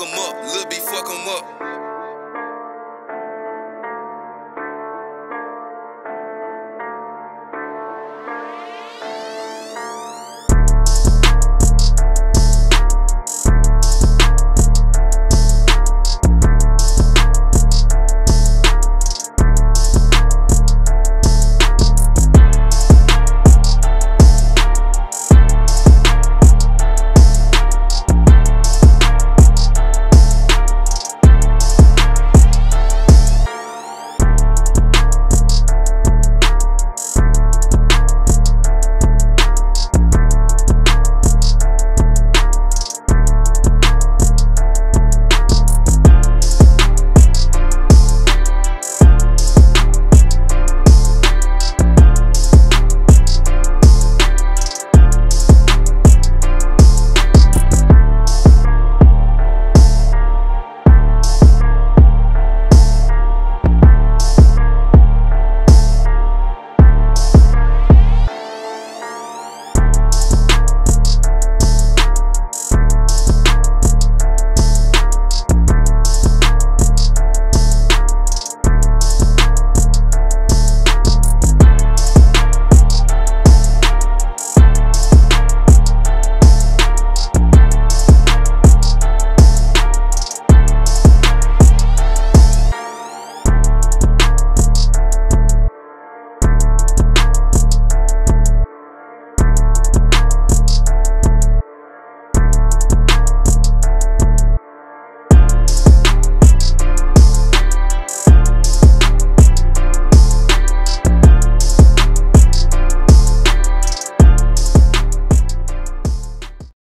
em up, Lil B fuck em up.